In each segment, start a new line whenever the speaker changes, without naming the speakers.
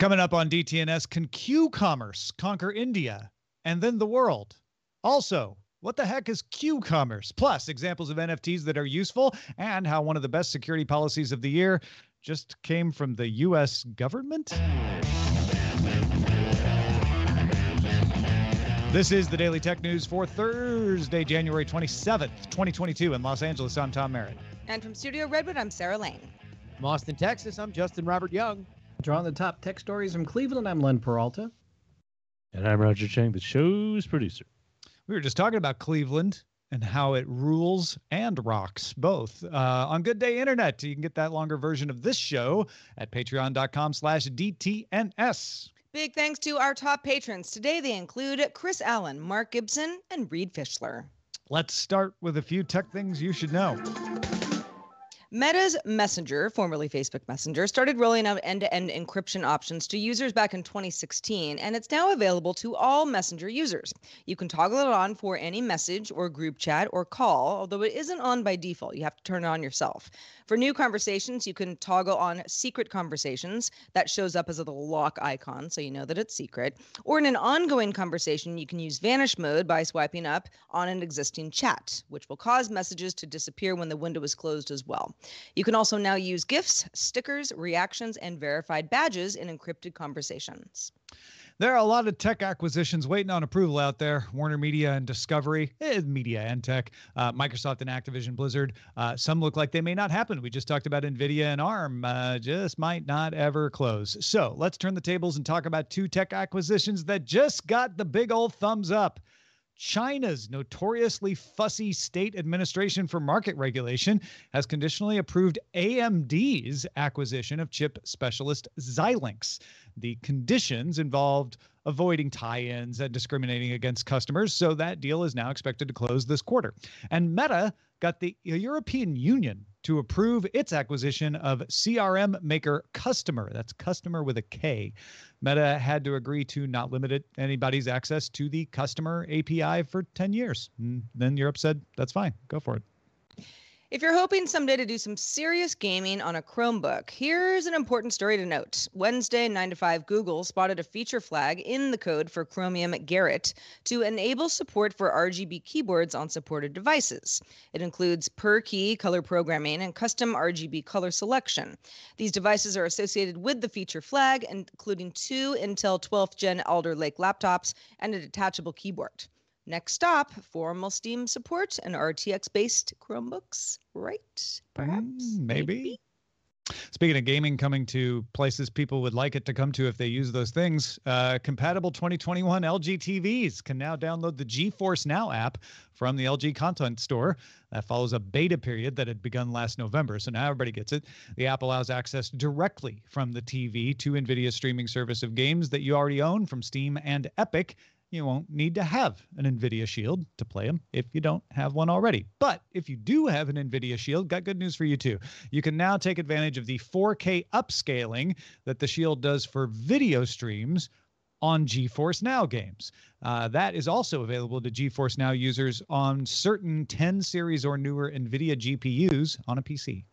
Coming up on DTNS, can Q commerce conquer India and then the world? Also, what the heck is Q commerce? Plus, examples of NFTs that are useful and how one of the best security policies of the year just came from the US government. This is the Daily Tech News for Thursday, January 27th, 2022, in Los Angeles. I'm Tom Merritt.
And from Studio Redwood, I'm Sarah Lane.
From Austin, Texas, I'm Justin Robert Young.
Drawing the top tech stories from Cleveland, I'm Len Peralta.
And I'm Roger Chang, the show's producer.
We were just talking about Cleveland and how it rules and rocks both uh, on Good Day Internet. You can get that longer version of this show at patreon.com slash DTNS.
Big thanks to our top patrons. Today they include Chris Allen, Mark Gibson, and Reed Fischler.
Let's start with a few tech things you should know.
Meta's Messenger, formerly Facebook Messenger, started rolling out end to end encryption options to users back in 2016, and it's now available to all Messenger users. You can toggle it on for any message or group chat or call, although it isn't on by default. You have to turn it on yourself. For new conversations, you can toggle on secret conversations. That shows up as a little lock icon, so you know that it's secret. Or in an ongoing conversation, you can use vanish mode by swiping up on an existing chat, which will cause messages to disappear when the window is closed as well. You can also now use GIFs, stickers, reactions, and verified badges in encrypted conversations.
There are a lot of tech acquisitions waiting on approval out there. Warner Media and Discovery, eh, media and tech, uh, Microsoft and Activision Blizzard. Uh, some look like they may not happen. We just talked about Nvidia and ARM, uh, just might not ever close. So let's turn the tables and talk about two tech acquisitions that just got the big old thumbs up. China's notoriously fussy State Administration for Market Regulation has conditionally approved AMD's acquisition of chip specialist Xilinx. The conditions involved avoiding tie ins and discriminating against customers, so that deal is now expected to close this quarter. And Meta got the European Union to approve its acquisition of CRM maker Kustomer. That's customer with a K. Meta had to agree to not limit it, anybody's access to the Kustomer API for 10 years. And then Europe said, that's fine, go for it.
If you're hoping someday to do some serious gaming on a Chromebook, here's an important story to note. Wednesday, 9 to 5, Google spotted a feature flag in the code for Chromium Gerrit to enable support for RGB keyboards on supported devices. It includes per key color programming and custom RGB color selection. These devices are associated with the feature flag, including two Intel 12th gen Alder Lake laptops and a detachable keyboard. Next stop, formal Steam support and RTX based Chromebooks, right? Perhaps?
Mm, maybe. maybe. Speaking of gaming coming to places people would like it to come to if they use those things, uh, compatible 2021 LG TVs can now download the GeForce Now app from the LG Content Store. That follows a beta period that had begun last November, so now everybody gets it. The app allows access directly from the TV to NVIDIA's streaming service of games that you already own from Steam and Epic you won't need to have an NVIDIA Shield to play them if you don't have one already. But if you do have an NVIDIA Shield, got good news for you too. You can now take advantage of the 4K upscaling that the Shield does for video streams on GeForce Now games. Uh, that is also available to GeForce Now users on certain 10 series or newer NVIDIA GPUs on a PC.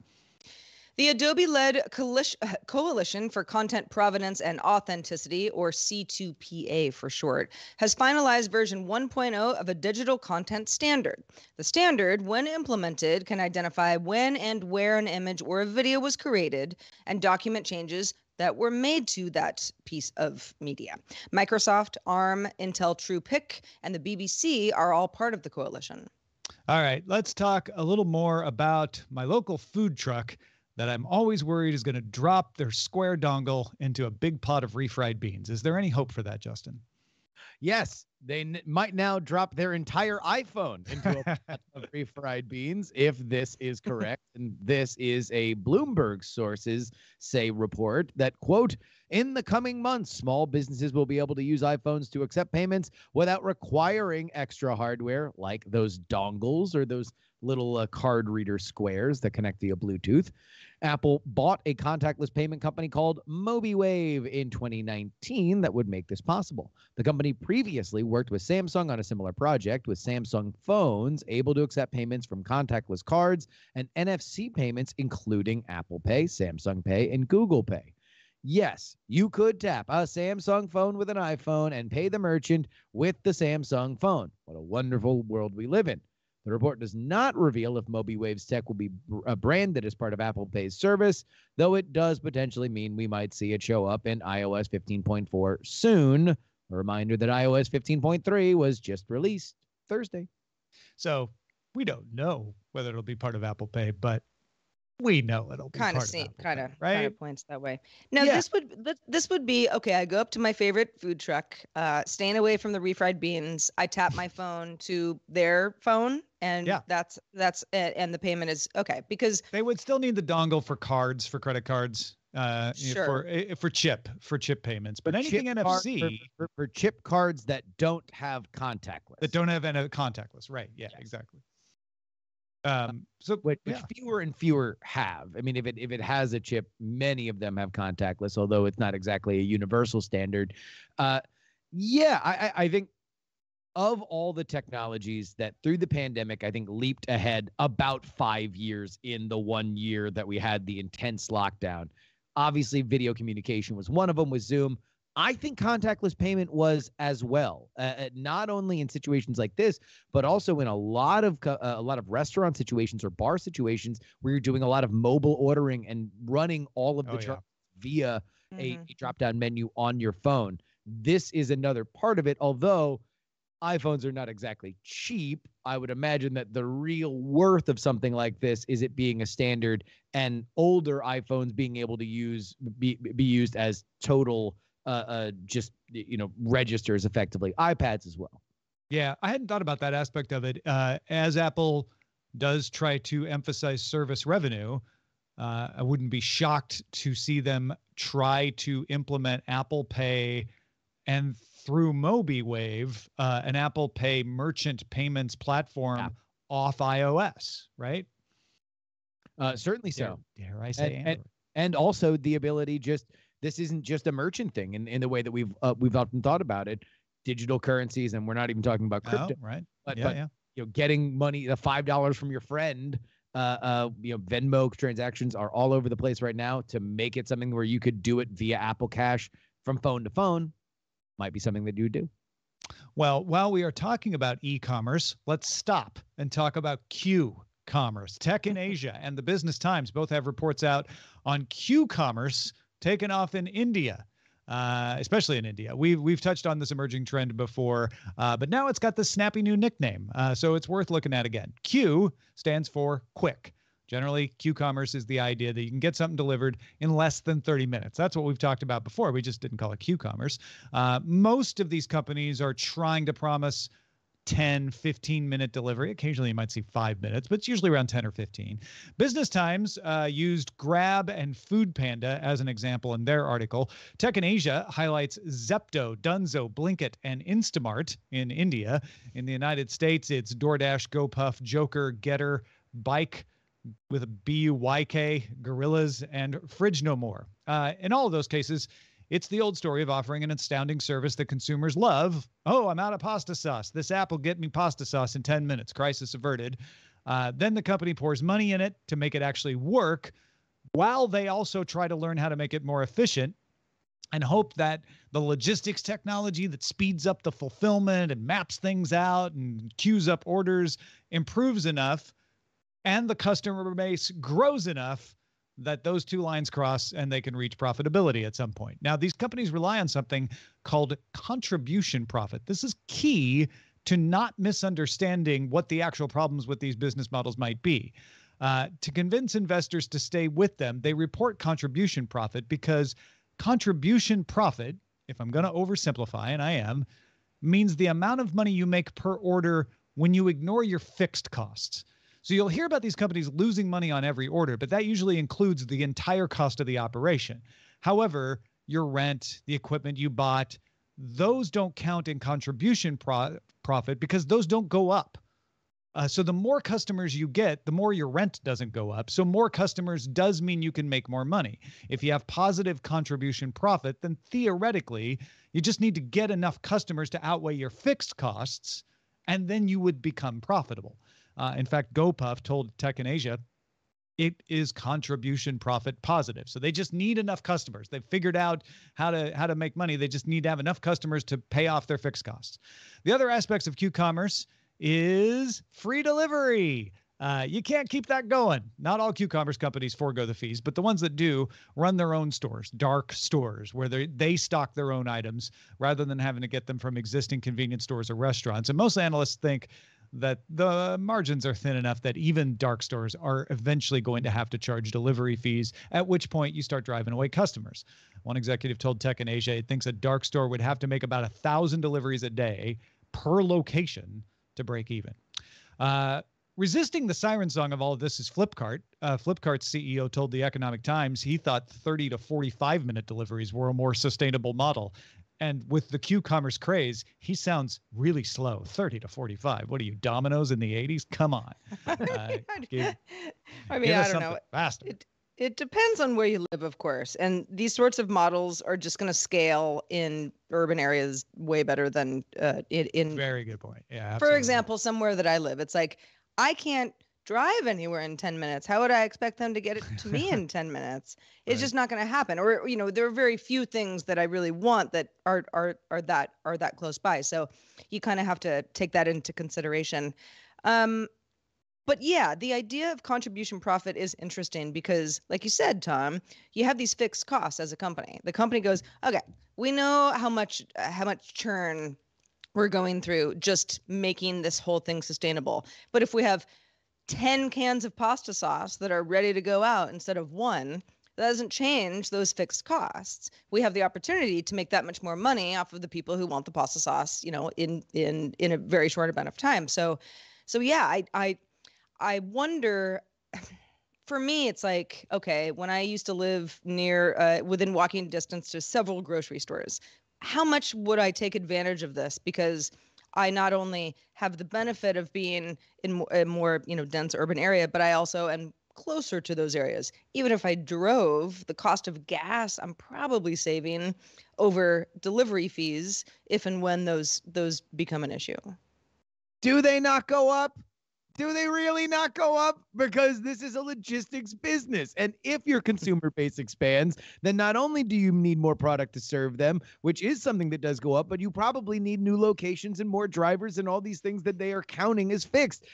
The Adobe led uh, Coalition for Content Provenance and Authenticity, or C2PA for short, has finalized version 1.0 of a digital content standard. The standard, when implemented, can identify when and where an image or a video was created and document changes that were made to that piece of media. Microsoft, ARM, Intel TruePic, and the BBC are all part of the coalition.
All right, let's talk a little more about my local food truck that I'm always worried is going to drop their square dongle into a big pot of refried beans. Is there any hope for that, Justin?
Yes, they n- might now drop their entire iPhone into a pot of refried beans if this is correct. and this is a Bloomberg sources say report that quote in the coming months small businesses will be able to use iPhones to accept payments without requiring extra hardware like those dongles or those little uh, card reader squares that connect via Bluetooth. Apple bought a contactless payment company called Mobeewave in 2019 that would make this possible. The company previously worked with Samsung on a similar project with Samsung phones able to accept payments from contactless cards and NFC payments, including Apple Pay, Samsung Pay, and Google Pay. Yes, you could tap a Samsung phone with an iPhone and pay the merchant with the Samsung phone. What a wonderful world we live in. The report does not reveal if Mobeewave's tech will be br- uh, branded as part of Apple Pay's service, though it does potentially mean we might see it show up in iOS 15.4 soon. A reminder that iOS 15.3 was just released Thursday.
So we don't know whether it'll be part of Apple Pay, but we know it'll be
kind of
part
see
Apple
kind of
Pay,
kind
right?
of points that way now
Yeah.
this would this would be okay i go up to my favorite food truck uh staying away from the refried beans i tap my phone to their phone and
Yeah.
that's that's it and the payment is okay because
They would still need the dongle for cards for credit cards. Uh,
Sure.
for eh, for chip for chip payments, but
For
anything
chip card- for-
NFC
for, for chip cards that don't have contactless.
that don't have any contactless, right? Yeah,
Yes.
exactly. Um, so
which, which
yeah.
fewer and fewer have. I mean, if it if it has a chip, many of them have contactless, although it's not exactly a universal standard. Uh, yeah, I, I I think of all the technologies that through the pandemic, I think leaped ahead about five years in the one year that we had the intense lockdown. Obviously, video communication was one of them with Zoom. I think contactless payment was as well, uh, uh, not only in situations like this, but also in a lot of co- uh, a lot of restaurant situations or bar situations where you're doing a lot of mobile ordering and running all of the
Oh, yeah.
via a,
Mhm.
a drop down menu on your phone. This is another part of it, although iPhones are not exactly cheap. I would imagine that the real worth of something like this is it being a standard and older iPhones being able to use be, be used as total uh, uh just you know registers effectively iPads as well.
Yeah, I hadn't thought about that aspect of it. Uh, as Apple does try to emphasize service revenue, uh, I wouldn't be shocked to see them try to implement Apple Pay and through Mobeewave, uh, an Apple Pay merchant payments platform
Yeah.
off iOS, right?
Uh certainly so.
dare I say
And- and- and also the ability just this isn't just a merchant thing in, in the way that we've uh, we've often thought about it digital currencies and we're not even talking about crypto
Oh, right?
but,
yeah,
but
yeah.
you know getting money the five dollars from your friend uh, uh you know venmo transactions are all over the place right now to make it something where you could do it via apple cash from phone to phone might be something that you do
Well, while we are talking about e-commerce, let's stop and talk about Q commerce. Tech in Asia and the Business Times both have reports out on Q commerce taking off in India. Uh, especially in India, we've we've touched on this emerging trend before, uh, but now it's got this snappy new nickname, uh, so it's worth looking at again. Q stands for quick. Generally, Q commerce is the idea that you can get something delivered in less than 30 minutes. That's what we've talked about before. We just didn't call it Q commerce. Uh, most of these companies are trying to promise 10, 15 minute delivery. Occasionally you might see five minutes, but it's usually around 10 or 15. Business Times uh, used Grab and Food Panda as an example in their article. Tech in Asia highlights Zepto, Dunzo, Blinkit, and Instamart in India. In the United States, it's DoorDash, GoPuff, Jokr, Getir, Buyk with a B U Y K, Gorillas, and Fridge No More. Uh, in all of those cases, it's the old story of offering an astounding service that consumers love. Oh, I'm out of pasta sauce. This app will get me pasta sauce in 10 minutes. Crisis averted. Uh, then the company pours money in it to make it actually work, while they also try to learn how to make it more efficient and hope that the logistics technology that speeds up the fulfillment and maps things out and queues up orders improves enough and the customer base grows enough that those two lines cross and they can reach profitability at some point. Now, these companies rely on something called contribution profit. This is key to not misunderstanding what the actual problems with these business models might be. Uh, to convince investors to stay with them, they report contribution profit because contribution profit, if I'm going to oversimplify, and I am, means the amount of money you make per order when you ignore your fixed costs. So you'll hear about these companies losing money on every order, but that usually includes the entire cost of the operation. However, your rent, the equipment you bought, those don't count in contribution pro- profit because those don't go up. Uh, so the more customers you get, the more your rent doesn't go up. So more customers does mean you can make more money. If you have positive contribution profit, then theoretically, you just need to get enough customers to outweigh your fixed costs, and then you would become profitable. Uh, in fact, GoPuff told Tech in Asia it is contribution profit positive. So they just need enough customers. They've figured out how to how to make money. They just need to have enough customers to pay off their fixed costs. The other aspects of Q-commerce is free delivery. Uh, you can't keep that going. Not all Q-commerce companies forego the fees, but the ones that do run their own stores, dark stores, where they they stock their own items rather than having to get them from existing convenience stores or restaurants. And most analysts think that the margins are thin enough that even dark stores are eventually going to have to charge delivery fees, at which point you start driving away customers. One executive told Tech in Asia it thinks a dark store would have to make about a thousand deliveries a day per location to break even. Uh, Resisting the siren song of all of this is Flipkart. Uh, Flipkart's CEO told the Economic Times he thought 30 to 45 minute deliveries were a more sustainable model. And with the Q commerce craze, he sounds really slow 30 to 45. What are you, dominoes in the 80s? Come on. Uh, give,
I mean, I don't know.
Faster.
It, it depends on where you live, of course. And these sorts of models are just going to scale in urban areas way better than uh, in, in.
Very good point. Yeah.
Absolutely. For example, somewhere that I live, it's like I can't drive anywhere in 10 minutes. How would I expect them to get it to me in 10 minutes? It's right. just not going to happen. Or you know, there are very few things that I really want that are are are that are that close by. So you kind of have to take that into consideration. Um but yeah, the idea of contribution profit is interesting because like you said, Tom, you have these fixed costs as a company. The company goes, "Okay, we know how much how much churn we're going through just making this whole thing sustainable. But if we have 10 cans of pasta sauce that are ready to go out instead of one, that doesn't change those fixed costs. We have the opportunity to make that much more money off of the people who want the pasta sauce, you know, in in in a very short amount of time. So so yeah, I I I wonder for me it's like okay, when I used to live near uh, within walking distance to several grocery stores, how much would I take advantage of this? Because I not only have the benefit of being in a more you know dense urban area, but I also am closer to those areas. Even if I drove, the cost of gas I'm probably saving over delivery fees if and when those those become an issue.
Do they not go up? Do they really not go up? Because this is a logistics business. And if your consumer base expands, then not only do you need more product to serve them, which is something that does go up, but you probably need new locations and more drivers and all these things that they are counting as fixed.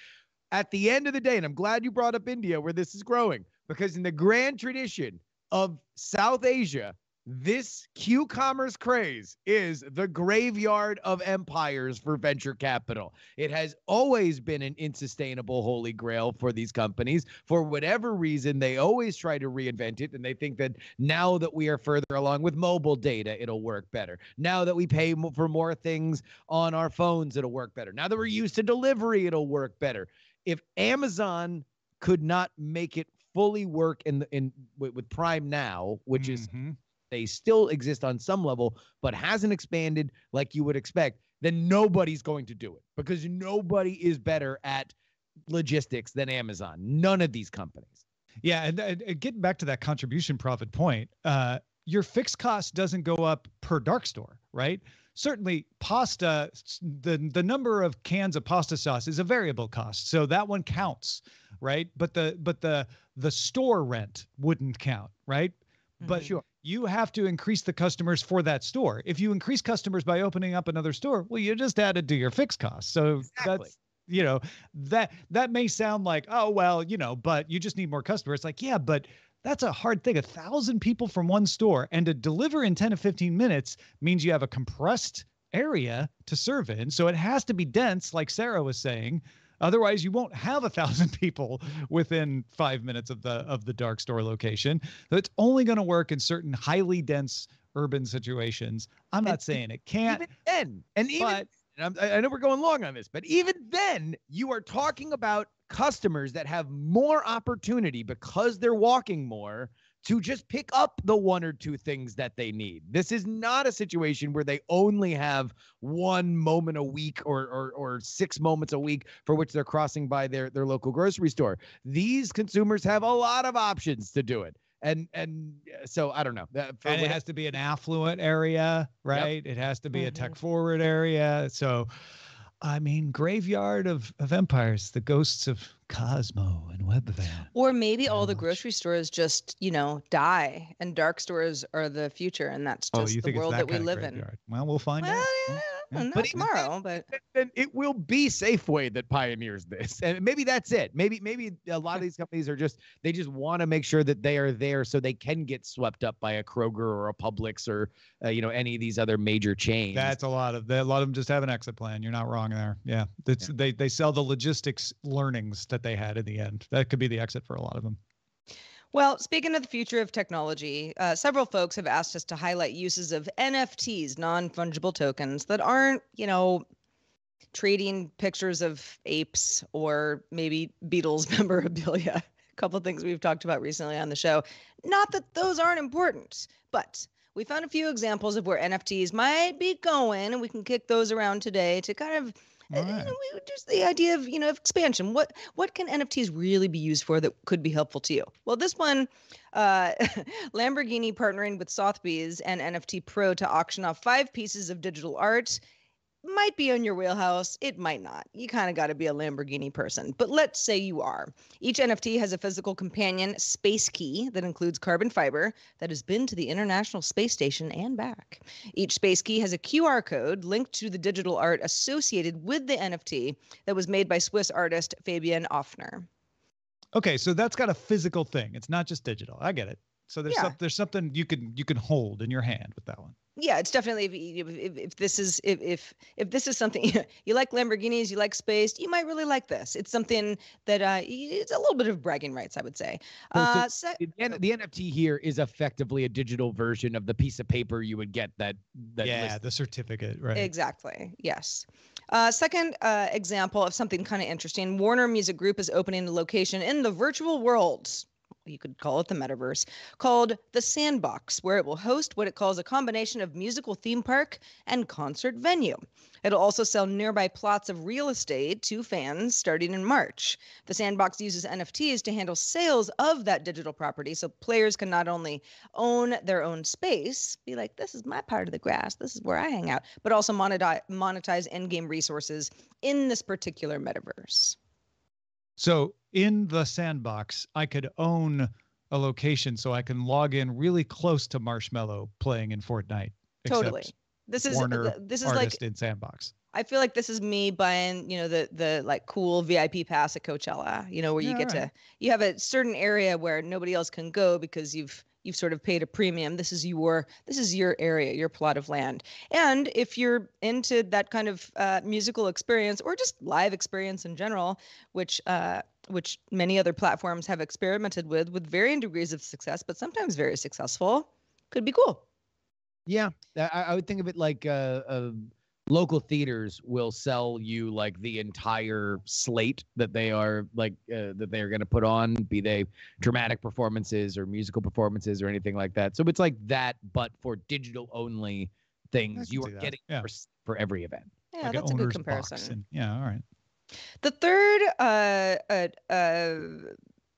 At the end of the day, and I'm glad you brought up India where this is growing, because in the grand tradition of South Asia, this Q commerce craze is the graveyard of empires for venture capital. It has always been an insustainable holy grail for these companies. For whatever reason, they always try to reinvent it. And they think that now that we are further along with mobile data, it'll work better. Now that we pay for more things on our phones, it'll work better. Now that we're used to delivery, it'll work better. If Amazon could not make it fully work in the, in with, with Prime now, which mm-hmm. is they still exist on some level, but hasn't expanded like you would expect, then nobody's going to do it because nobody is better at logistics than Amazon. None of these companies.
Yeah, and, and getting back to that contribution profit point, uh, your fixed cost doesn't go up per dark store, right? Certainly, pasta, the the number of cans of pasta sauce is a variable cost, so that one counts, right? But the but the the store rent wouldn't count, right? But sure you have to increase the customers for that store. If you increase customers by opening up another store, well, you just added to your fixed costs. So exactly. that's you know that that may sound like oh well you know but you just need more customers it's like yeah but that's a hard thing a thousand people from one store and to deliver in 10 to 15 minutes means you have a compressed area to serve in so it has to be dense like sarah was saying Otherwise, you won't have a thousand people within five minutes of the of the dark store location. So it's only going to work in certain highly dense urban situations. I'm not saying it can't.
Even then, and even but, and i know we're going long on this, but even then, you are talking about customers that have more opportunity because they're walking more to just pick up the one or two things that they need. This is not a situation where they only have one moment a week or, or, or six moments a week for which they're crossing by their, their local grocery store. These consumers have a lot of options to do it. And and so I don't know.
and it has to be an affluent area, right? Yep. It has to be mm-hmm. a tech forward area. So I mean, graveyard of, of empires, the ghosts of Kozmo and Webvan.
Or maybe all the grocery stores just, you know, die and dark stores are the future and that's
Oh,
just
you
the world
that,
that, we live in.
Well, we'll find
Well,
out.
yeah,
yeah.
not
But even
tomorrow, but
then it will be Safeway that pioneers this, and maybe that's it. Maybe maybe a lot of these companies are just they just want to make sure that they are there so they can get swept up by a Kroger or a Publix or uh, you know any of these other major chains.
That's a lot of a lot of them just have an exit plan. You're not wrong there. Yeah, that's they they sell the logistics learnings that they had in the end. That could be the exit for a lot of them.
Well, speaking of the future of technology, uh, several folks have asked us to highlight uses of NFTs, non fungible tokens, that aren't, you know, trading pictures of apes or maybe Beatles memorabilia. A couple of things we've talked about recently on the show. Not that those aren't important, but we found a few examples of where NFTs might be going, and we can kick those around today to kind of uh,
All
you know, just the idea of you know of expansion. What what can NFTs really be used for that could be helpful to you? Well, this one, uh, Lamborghini partnering with Sotheby's and NFT Pro to auction off five pieces of digital art might be on your wheelhouse. It might not. You kind of got to be a Lamborghini person. But let's say you are. Each NFT has a physical companion space key that includes carbon fiber that has been to the International Space Station and back. Each space key has a QR code linked to the digital art associated with the NFT that was made by Swiss artist Fabian Oefner.
Okay, so that's got a physical thing. It's not just digital. I get it. So there's
Yeah.
some, there's something you can you can hold in your hand with that one.
Yeah, it's definitely if, if, if, if this is if, if if this is something you like Lamborghinis, you like space, you might really like this. It's something that uh, it's a little bit of bragging rights, I would say.
Well, so
Uh, se-
the, the NFT here is effectively a digital version of the piece of paper you would get that that
yeah,
lists-
the certificate, right?
Exactly. Yes. Uh, second uh, example of something kind of interesting Warner Music Group is opening a location in the virtual world. You could call it the metaverse, called the Sandbox, where it will host what it calls a combination of musical theme park and concert venue. It'll also sell nearby plots of real estate to fans starting in March. The Sandbox uses NFTs to handle sales of that digital property so players can not only own their own space, be like, this is my part of the grass, this is where I hang out, but also monetize, in game resources in this particular metaverse.
So in the sandbox, I could own a location so I can log in really close to Marshmello playing in Fortnite.
Totally. This is
Warner
this is like
in sandbox.
I feel like this is me buying, you know, the the like cool VIP pass at Coachella, you know, where you
Yeah,
get to you have a certain area where nobody else can go because you've you've sort of paid a premium. This is your this is your area, your plot of land. And if you're into that kind of uh, musical experience or just live experience in general, which uh, which many other platforms have experimented with with varying degrees of success, but sometimes very successful, could be cool.
Yeah, I, I would think of it like uh, local theaters will sell you like the entire slate that they are like uh, that they are going to put on, be they dramatic performances or musical performances or anything like that. So it's like that, but for digital only things you are getting
yeah.
for, for every event.
Yeah,
like
that's a
an
good comparison.
And, yeah, all right.
The third uh, uh, uh,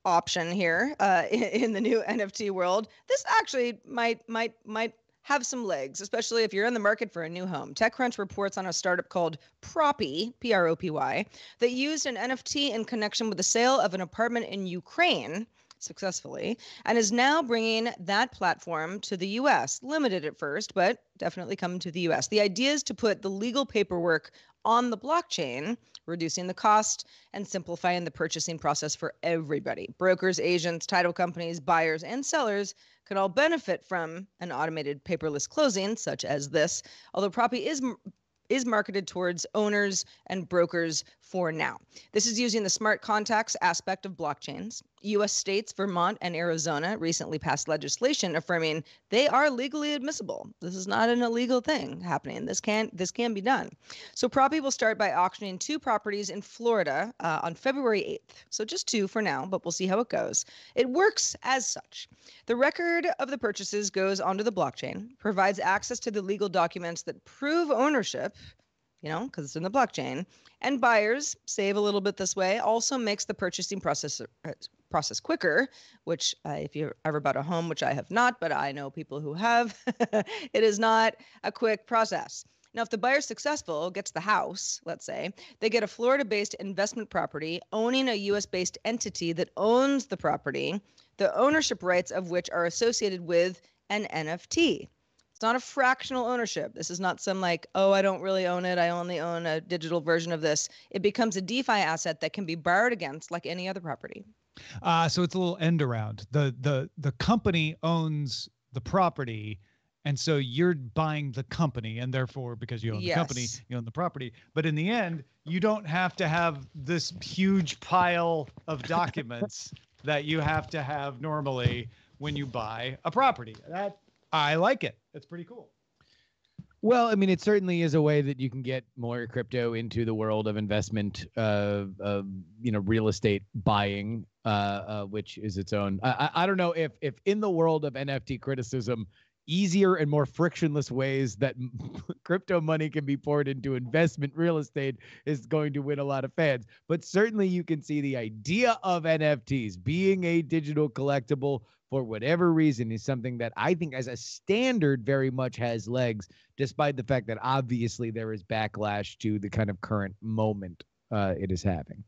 option here uh, in, in the new NFT world, this actually might might might have some legs, especially if you're in the market for a new home. TechCrunch reports on a startup called Propy, P R O P Y, that used an NFT in connection with the sale of an apartment in Ukraine successfully and is now bringing that platform to the US. Limited at first, but definitely coming to the US. The idea is to put the legal paperwork on the blockchain, reducing the cost and simplifying the purchasing process for everybody. Brokers, agents, title companies, buyers, and sellers could all benefit from an automated paperless closing such as this, although Propy is is marketed towards owners and brokers for now. This is using the smart contacts aspect of blockchains. US states, Vermont, and Arizona recently passed legislation affirming they are legally admissible. This is not an illegal thing happening. This can this can be done. So Propy will start by auctioning two properties in Florida uh, on February 8th. So just two for now, but we'll see how it goes. It works as such. The record of the purchases goes onto the blockchain, provides access to the legal documents that prove ownership, you know, because it's in the blockchain, and buyers save a little bit this way. Also makes the purchasing process uh, process quicker. Which, uh, if you ever bought a home, which I have not, but I know people who have, it is not a quick process. Now, if the buyer successful gets the house, let's say, they get a Florida based investment property owning a US based entity that owns the property, the ownership rights of which are associated with an NFT. It's not a fractional ownership. This is not some like, oh, I don't really own it. I only own a digital version of this. It becomes a DeFi asset that can be borrowed against like any other property.
Uh, so it's a little end around. The the the company owns the property, and so you're buying the company, and therefore because you own the company, you own the property. But in the end, you don't have to have this huge pile of documents that you have to have normally when you buy a property. That I like it. That's pretty cool.
Well, I mean, it certainly is a way that you can get more crypto into the world of investment, uh, uh you know, real estate buying, uh, uh, which is its own. I I don't know if if in the world of NFT criticism, easier and more frictionless ways that crypto money can be poured into investment real estate is going to win a lot of fans. But certainly, you can see the idea of NFTs being a digital collectible for whatever reason is something that I think as a standard very much has legs, despite the fact that obviously there is backlash to the kind of current moment uh, it is having.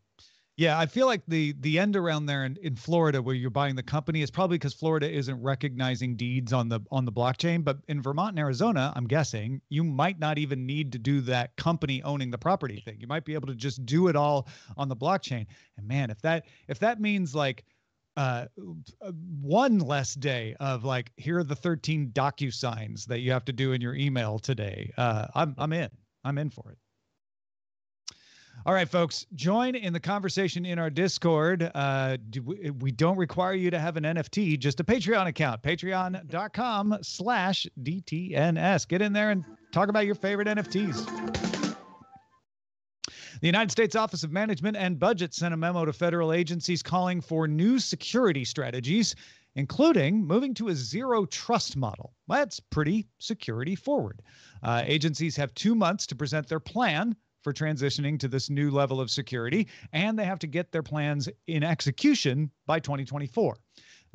Yeah, I feel like the the end around there in, in Florida where you're buying the company is probably because Florida isn't recognizing deeds on the on the blockchain. But in Vermont and Arizona, I'm guessing you might not even need to do that company owning the property thing. You might be able to just do it all on the blockchain. And man, if that if that means like uh, uh, one less day of like here are the 13 docu signs that you have to do in your email today. Uh, I'm I'm in. I'm in for it. All right, folks, join in the conversation in our Discord. Uh, do we, we don't require you to have an NFT, just a Patreon account, patreon.com slash DTNS. Get in there and talk about your favorite NFTs. The United States Office of Management and Budget sent a memo to federal agencies calling for new security strategies, including moving to a zero trust model. That's pretty security forward. Uh, agencies have two months to present their plan for transitioning to this new level of security, and they have to get their plans in execution by 2024.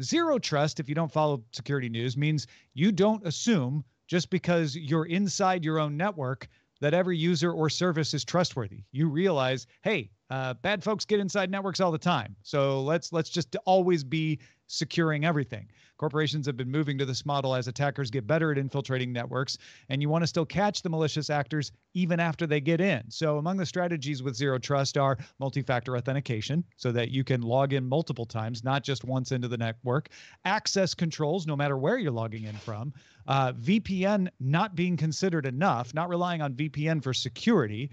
Zero trust, if you don't follow security news, means you don't assume just because you're inside your own network that every user or service is trustworthy. You realize, hey, uh, bad folks get inside networks all the time. So let's let's just always be securing everything. Corporations have been moving to this model as attackers get better at infiltrating networks, and you want to still catch the malicious actors even after they get in. So among the strategies with zero trust are multi-factor authentication, so that you can log in multiple times, not just once into the network. Access controls, no matter where you're logging in from. Uh, VPN not being considered enough, not relying on VPN for security.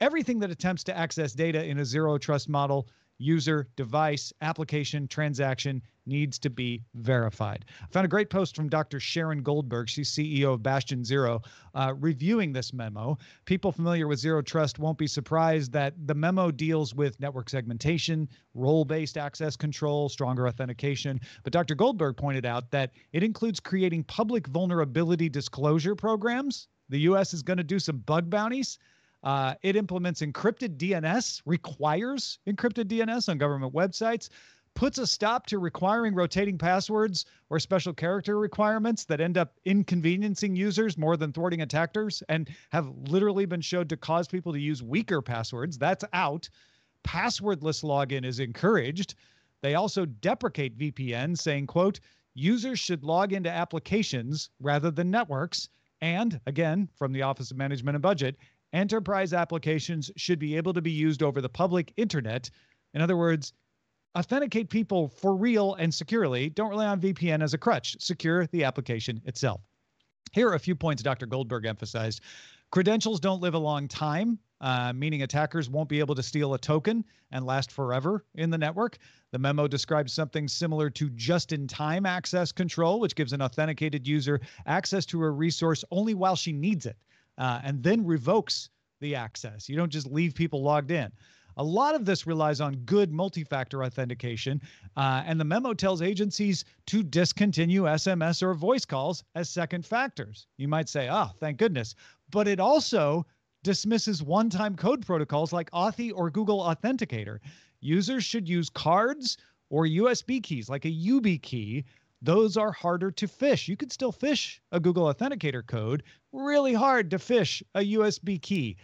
Everything that attempts to access data in a zero trust model, user, device, application, transaction needs to be verified. I found a great post from Dr. Sharon Goldberg. She's CEO of Bastion Zero, uh, reviewing this memo. People familiar with zero trust won't be surprised that the memo deals with network segmentation, role based access control, stronger authentication. But Dr. Goldberg pointed out that it includes creating public vulnerability disclosure programs. The US is going to do some bug bounties. Uh, it implements encrypted DNS, requires encrypted DNS on government websites, puts a stop to requiring rotating passwords or special character requirements that end up inconveniencing users more than thwarting attackers and have literally been shown to cause people to use weaker passwords. That's out. Passwordless login is encouraged. They also deprecate VPN, saying, quote, users should log into applications rather than networks. And again, from the Office of Management and Budget, enterprise applications should be able to be used over the public internet. In other words, authenticate people for real and securely. Don't rely on VPN as a crutch. Secure the application itself. Here are a few points Dr. Goldberg emphasized. Credentials don't live a long time, uh, meaning attackers won't be able to steal a token and last forever in the network. The memo describes something similar to just in time access control, which gives an authenticated user access to a resource only while she needs it uh, and then revokes the access. You don't just leave people logged in. A lot of this relies on good multi factor authentication, uh, and the memo tells agencies to discontinue SMS or voice calls as second factors. You might say, oh, thank goodness. But it also dismisses one time code protocols like Authy or Google Authenticator. Users should use cards or USB keys like a YubiKey those are harder to phish. You could still phish a Google Authenticator code, really hard to phish a USB key.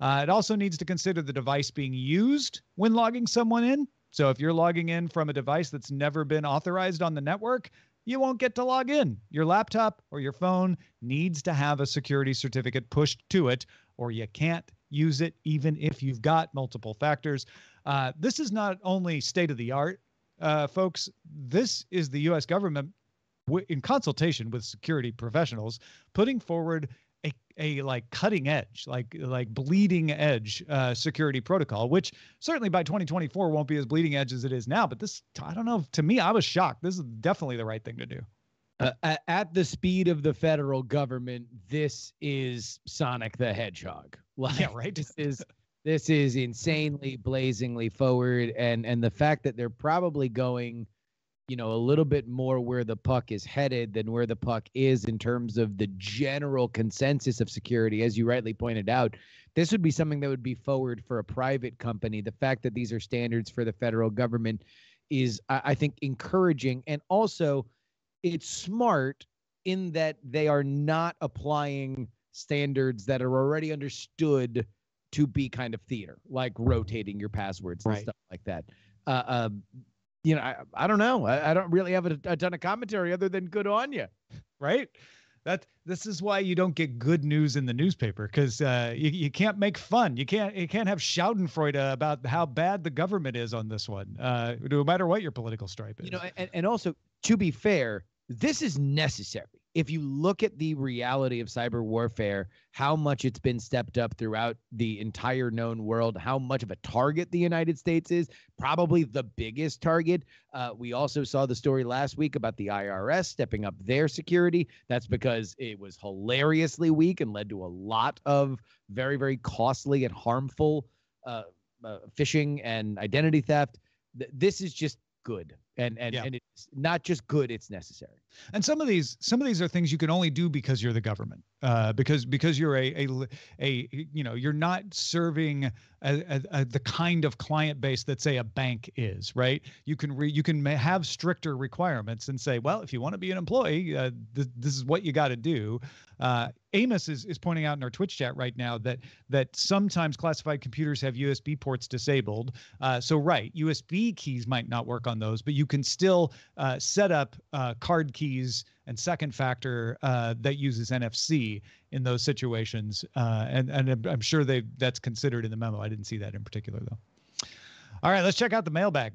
Uh, it also needs to consider the device being used when logging someone in. So if you're logging in from a device that's never been authorized on the network, you won't get to log in. Your laptop or your phone needs to have a security certificate pushed to it, or you can't use it even if you've got multiple factors. Uh, this is not only state of the art, uh, folks. This is the U.S. government, w- in consultation with security professionals, putting forward a, a like cutting edge, like like bleeding edge uh, security protocol, which certainly by 2024 won't be as bleeding edge as it is now. But this, I don't know. To me, I was shocked. This is definitely the right thing to do.
Uh, at the speed of the federal government, this is Sonic the Hedgehog.
Like, yeah, right.
This is this is insanely blazingly forward, and and the fact that they're probably going you know, a little bit more where the puck is headed than where the puck is in terms of the general consensus of security. As you rightly pointed out, this would be something that would be forward for a private company. The fact that these are standards for the federal government is, I think, encouraging. And also, it's smart in that they are not applying standards that are already understood to be kind of theater, like rotating your passwords and right. stuff like that. Uh, uh, you know, I, I don't know. I, I don't really have a, a ton of commentary other than good on you,
right? That this is why you don't get good news in the newspaper because uh, you, you can't make fun. You can't you can't have Schadenfreude about how bad the government is on this one, uh, no matter what your political stripe is.
You know, and, and also to be fair, this is necessary if you look at the reality of cyber warfare, how much it's been stepped up throughout the entire known world, how much of a target the United States is, probably the biggest target. Uh, we also saw the story last week about the IRS stepping up their security. That's because it was hilariously weak and led to a lot of very, very costly and harmful uh, uh, phishing and identity theft. Th- this is just good and and, yeah. and it's not just good it's necessary
and some of these some of these are things you can only do because you're the government uh, because because you're a, a a you know you're not serving a, a, a, the kind of client base that say a bank is right you can re, you can have stricter requirements and say well if you want to be an employee uh, th- this is what you got to do uh, Amos is, is pointing out in our Twitch chat right now that that sometimes classified computers have USB ports disabled. Uh, so right, USB keys might not work on those, but you can still uh, set up uh, card keys and second factor uh, that uses NFC in those situations. Uh, and and I'm sure they that's considered in the memo. I didn't see that in particular though. All right, let's check out the mailbag.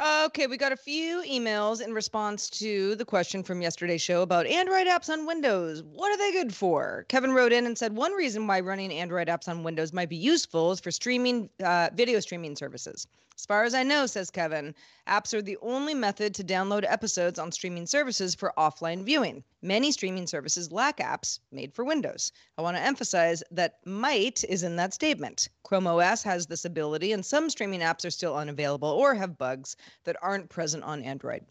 Okay, we got a few emails in response to the question from yesterday's show about Android apps on Windows. What are they good for? Kevin wrote in and said one reason why running Android apps on Windows might be useful is for streaming uh, video streaming services. As far as I know, says Kevin, apps are the only method to download episodes on streaming services for offline viewing. Many streaming services lack apps made for Windows. I want to emphasize that might is in that statement. Chrome OS has this ability, and some streaming apps are still unavailable or have bugs that aren't present on Android.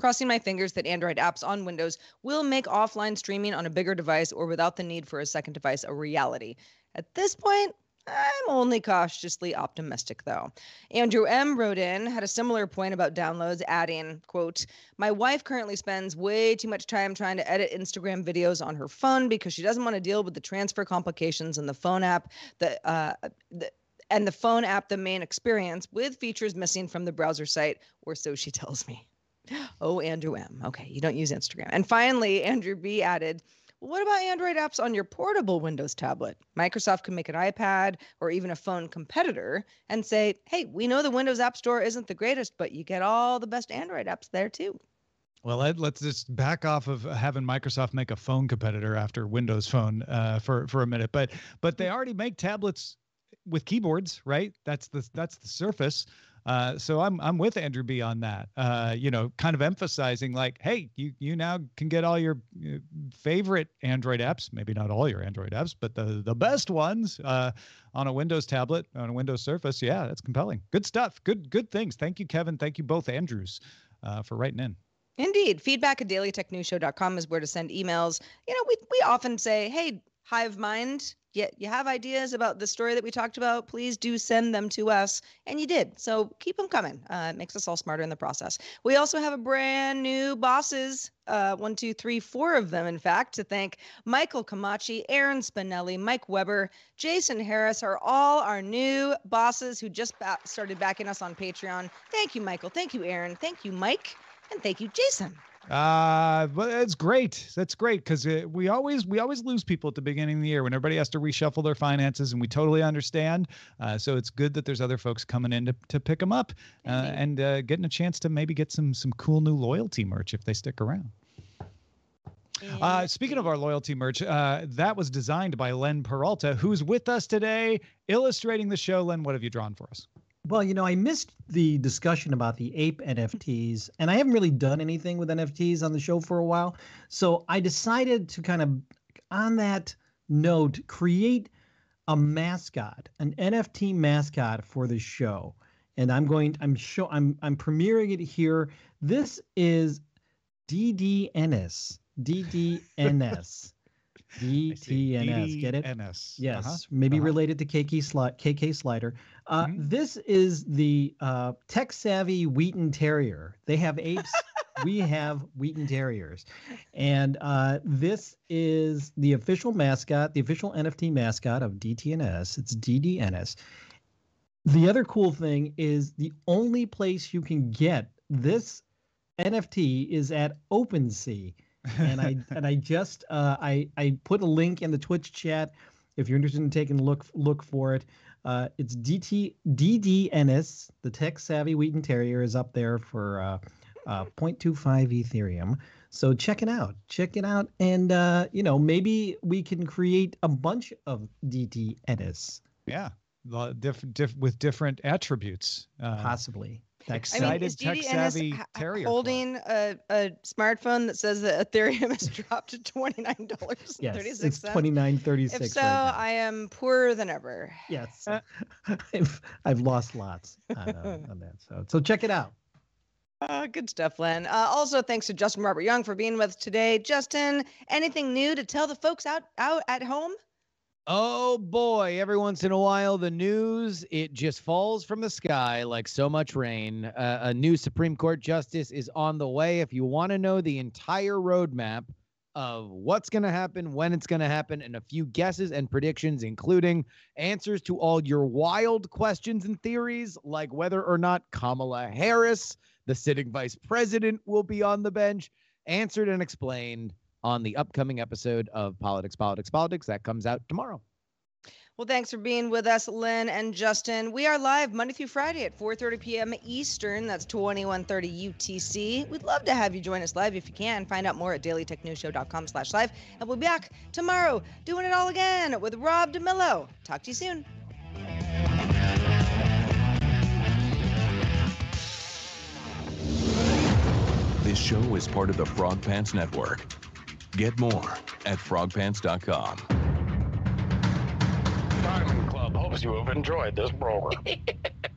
Crossing my fingers that Android apps on Windows will make offline streaming on a bigger device or without the need for a second device a reality. At this point, I'm only cautiously optimistic though. Andrew M wrote in, had a similar point about downloads, adding, quote, My wife currently spends way too much time trying to edit Instagram videos on her phone because she doesn't want to deal with the transfer complications in the phone app that uh the, and the phone app the main experience with features missing from the browser site, or so she tells me. Oh, Andrew M. Okay, you don't use Instagram. And finally, Andrew B added, what about Android apps on your portable Windows tablet? Microsoft can make an iPad or even a phone competitor and say, hey, we know the Windows App Store isn't the greatest, but you get all the best Android apps there too.
Well, Ed, let's just back off of having Microsoft make a phone competitor after Windows Phone uh, for for a minute. But but they already make tablets with keyboards, right? That's the that's the Surface. Uh, so I'm I'm with Andrew B on that. Uh, you know, kind of emphasizing like, hey, you you now can get all your uh, favorite Android apps, maybe not all your Android apps, but the the best ones uh, on a Windows tablet, on a Windows Surface. Yeah, that's compelling. Good stuff. Good good things. Thank you, Kevin. Thank you both Andrews uh, for writing in.
Indeed. Feedback at dailytechnewsshow.com is where to send emails. You know, we, we often say, hey, hive mind you, you have ideas about the story that we talked about, please do send them to us. And you did. So keep them coming. Uh, it makes us all smarter in the process. We also have a brand new bosses uh, one, two, three, four of them, in fact, to thank Michael Camachi, Aaron Spinelli, Mike Weber, Jason Harris are all our new bosses who just ba- started backing us on Patreon. Thank you, Michael. Thank you, Aaron. Thank you, Mike. And thank you, Jason.
Uh, but it's great. That's great because we always we always lose people at the beginning of the year when everybody has to reshuffle their finances, and we totally understand. Uh, so it's good that there's other folks coming in to, to pick them up uh, and uh, getting a chance to maybe get some some cool new loyalty merch if they stick around. Uh, speaking of our loyalty merch, uh, that was designed by Len Peralta, who's with us today, illustrating the show. Len, what have you drawn for us?
Well, you know, I missed the discussion about the ape NFTs, and I haven't really done anything with NFTs on the show for a while. So I decided to kind of, on that note, create a mascot, an NFT mascot for the show. And I'm going, I'm show, I'm, I'm premiering it here. This is DDNS, DDNS. DTNS. Get it?
NS.
Yes,
Uh-huh.
maybe
Uh-huh.
related to KK, Sli- KK Slider. Uh,
Mhm.
This is the uh, tech savvy Wheaten Terrier. They have apes. we have Wheaten Terriers. And uh, this is the official mascot, the official NFT mascot of DTNS. It's DDNS. The other cool thing is the only place you can get this NFT is at OpenSea and I and I just uh, I I put a link in the Twitch chat if you're interested in taking a look look for it. Uh, it's DT DDNS, the tech savvy Wheaten Terrier is up there for uh, uh, 0.25 Ethereum. So check it out, check it out, and uh, you know maybe we can create a bunch of DTNS
Yeah. Diff, diff, with different attributes. Uh,
possibly. That's
I mean,
Excited
is
tech savvy
ha-
terrier
holding a, a smartphone that says that Ethereum has dropped to twenty nine dollars
yes,
thirty
it's
six cents?
29.36
If so,
right.
I am poorer than ever.
yes, I've I've lost lots on, uh, on that. So so check it out.
Uh, good stuff, Len. Uh, also, thanks to Justin Robert Young for being with us today. Justin, anything new to tell the folks out out at home?
Oh boy, every once in a while the news it just falls from the sky like so much rain. Uh, a new Supreme Court justice is on the way. If you want to know the entire roadmap of what's going to happen, when it's going to happen, and a few guesses and predictions, including answers to all your wild questions and theories, like whether or not Kamala Harris, the sitting vice president, will be on the bench, answered and explained on the upcoming episode of Politics, Politics, Politics that comes out tomorrow.
Well, thanks for being with us, Len and Justin. We are live Monday through Friday at 4:30 p.m. Eastern. That's 21:30 UTC. We'd love to have you join us live if you can. Find out more at dailytechnewsshow.com/live, and we'll be back tomorrow doing it all again with Rob DeMillo. Talk to you soon.
This show is part of the Frog Pants Network. Get more at frogpants.com.
Diamond Club hopes you have enjoyed this program.